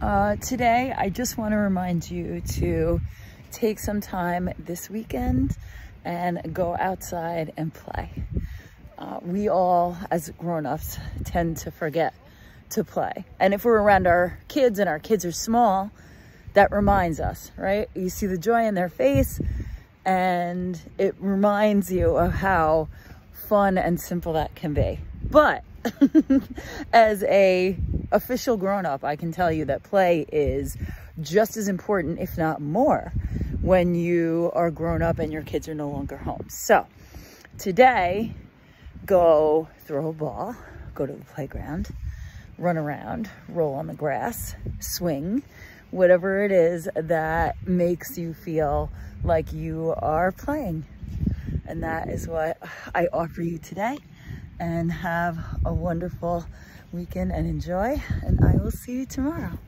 Uh, today, I just want to remind you to take some time this weekend and go outside and play. Uh, we all, as grown-ups, tend to forget to play. And if we're around our kids and our kids are small, that reminds us, right? You see the joy in their face and it reminds you of how fun and simple that can be. But as a official grown-up, I can tell you that play is just as important, if not more, when you are grown up and your kids are no longer home. So today, go throw a ball, go to the playground, run around, roll on the grass, swing, whatever it is that makes you feel like you are playing. And that is what I offer you today. And have a wonderful weekend and enjoy. And I will see you tomorrow.